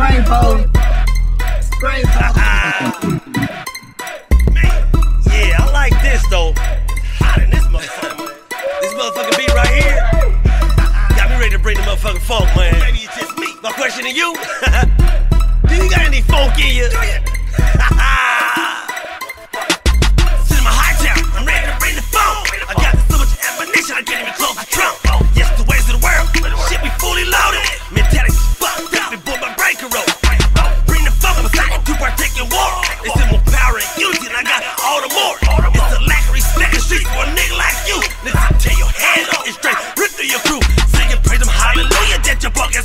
Brain power. Brain power. yeah, I like this though. Hot in this motherfucker. this motherfucking beat right here. Got me ready to bring the motherfucking funk, man. Maybe it's just me. My question to you. Do you got any funk in you?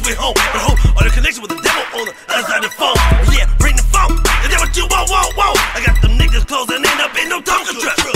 way home. But home All the connection with the devil on the other side of the phone. Yeah, bring the phone. Is that what you want? Want? Want? I got them niggas closing in. up in no talking trip.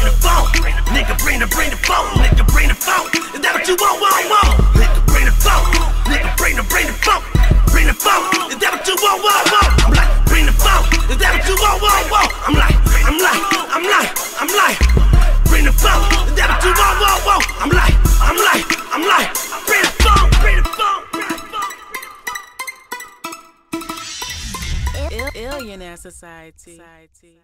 bring the phone. Nigga, bring the, bring the phone. Nigga, bring the phone. Is that what you want, want, want? Nigga, bring the phone. Nigga, bring the, bring the phone. Bring the phone. Is that what you want, want, want? I'm like, bring the phone. Is that what you want, want, want? I'm like, I'm like, I'm like, I'm like, bring the phone. Is that what you want, want, want? I'm like, I'm like, I'm like, bring the phone, bring the phone. Billionaire Society. Society.